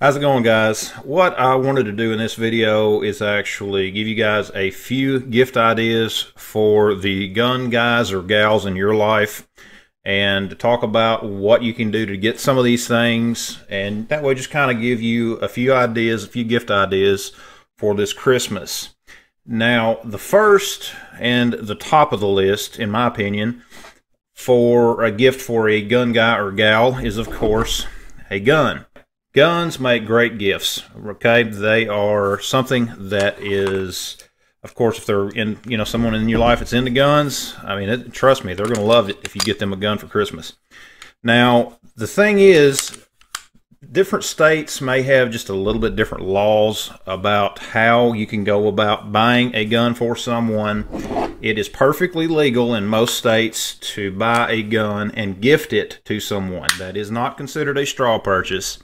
How's it going guys? What I wanted to do in this video is actually give you guys a few gift ideas for the gun guys or gals in your life and talk about what you can do to get some of these things and that way just kind of give you a few ideas, a few gift ideas for this Christmas. Now the first and the top of the list in my opinion for a gift for a gun guy or gal is of course a gun. Guns make great gifts. Okay, they are something that is, of course, if they're in, you know, someone in your life that's into guns. I mean, it, trust me, they're going to love it if you get them a gun for Christmas. Now, the thing is, different states may have just a little bit different laws about how you can go about buying a gun for someone. It is perfectly legal in most states to buy a gun and gift it to someone. That is not considered a straw purchase.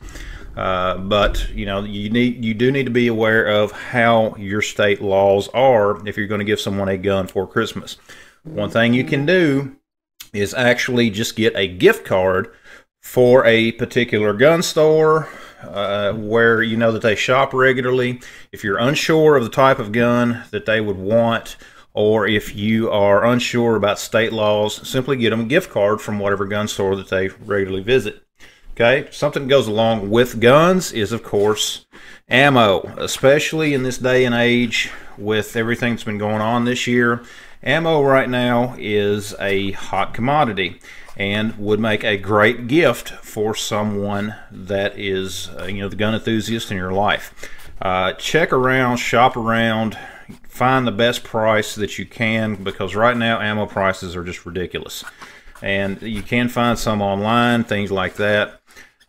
Uh, but you know you need you do need to be aware of how your state laws are if you're going to give someone a gun for Christmas. One thing you can do is actually just get a gift card for a particular gun store uh, where you know that they shop regularly. If you're unsure of the type of gun that they would want, or if you are unsure about state laws, simply get them a gift card from whatever gun store that they regularly visit. Okay, something that goes along with guns is, of course, ammo, especially in this day and age with everything that's been going on this year. Ammo right now is a hot commodity and would make a great gift for someone that is, uh, you know, the gun enthusiast in your life. Uh, check around, shop around, find the best price that you can because right now ammo prices are just ridiculous. And you can find some online, things like that.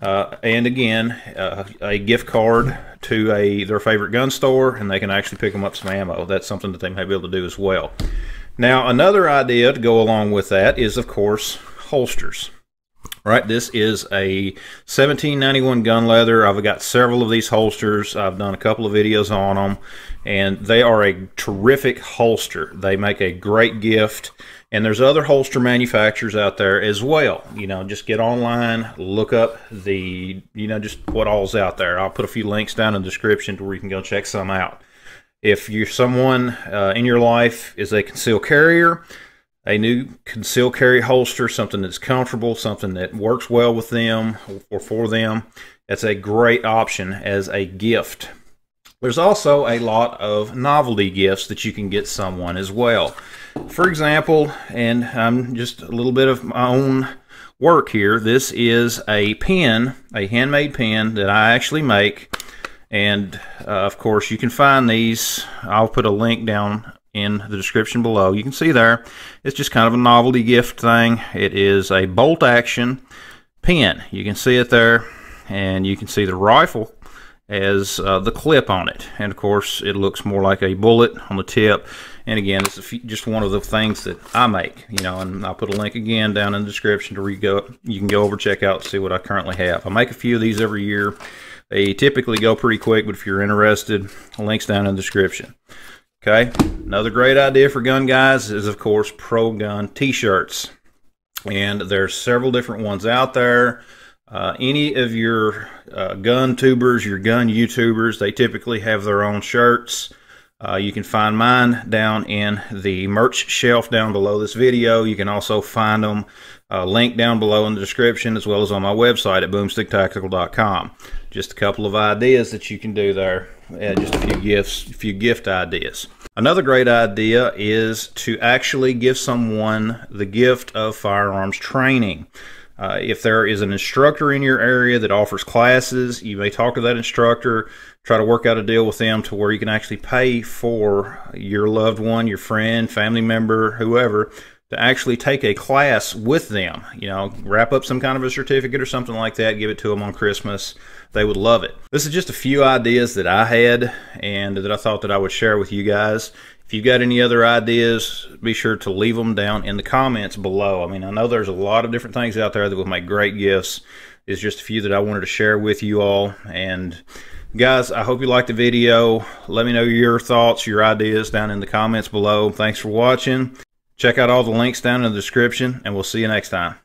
Uh, and again, uh, a gift card to a their favorite gun store, and they can actually pick them up some ammo. That's something that they may be able to do as well. Now, another idea to go along with that is, of course, holsters. Right, this is a 1791 gun leather. I've got several of these holsters. I've done a couple of videos on them, and they are a terrific holster. They make a great gift. And there's other holster manufacturers out there as well. You know, just get online, look up the, you know, just what all's out there. I'll put a few links down in the description to where you can go check some out. If you're someone uh, in your life is a concealed carrier, a new concealed carry holster, something that's comfortable, something that works well with them or for them, that's a great option as a gift. There's also a lot of novelty gifts that you can get someone as well. For example, and I'm just a little bit of my own work here. This is a pen, a handmade pen that I actually make. And uh, of course, you can find these. I'll put a link down in the description below. You can see there, it's just kind of a novelty gift thing. It is a bolt action pen. You can see it there, and you can see the rifle as uh, the clip on it. And of course, it looks more like a bullet on the tip. And again, it's just one of the things that I make, you know, and I'll put a link again down in the description to go, you can go over, check out, see what I currently have. I make a few of these every year. They typically go pretty quick, but if you're interested, links down in the description. Okay, another great idea for gun guys is, of course, Pro Gun t-shirts. And there's several different ones out there. Uh, any of your uh, gun tubers, your gun YouTubers, they typically have their own shirts. Uh, you can find mine down in the merch shelf down below this video. You can also find them uh, linked down below in the description as well as on my website at boomsticktactical.com. Just a couple of ideas that you can do there. Just a few gifts, a few gift ideas. Another great idea is to actually give someone the gift of firearms training. Uh, if there is an instructor in your area that offers classes, you may talk to that instructor, try to work out a deal with them to where you can actually pay for your loved one, your friend, family member, whoever, to actually take a class with them. You know, wrap up some kind of a certificate or something like that, give it to them on Christmas. They would love it. This is just a few ideas that I had and that I thought that I would share with you guys. If you've got any other ideas, be sure to leave them down in the comments below. I mean, I know there's a lot of different things out there that will make great gifts. It's just a few that I wanted to share with you all. And guys, I hope you liked the video. Let me know your thoughts, your ideas down in the comments below. Thanks for watching. Check out all the links down in the description, and we'll see you next time.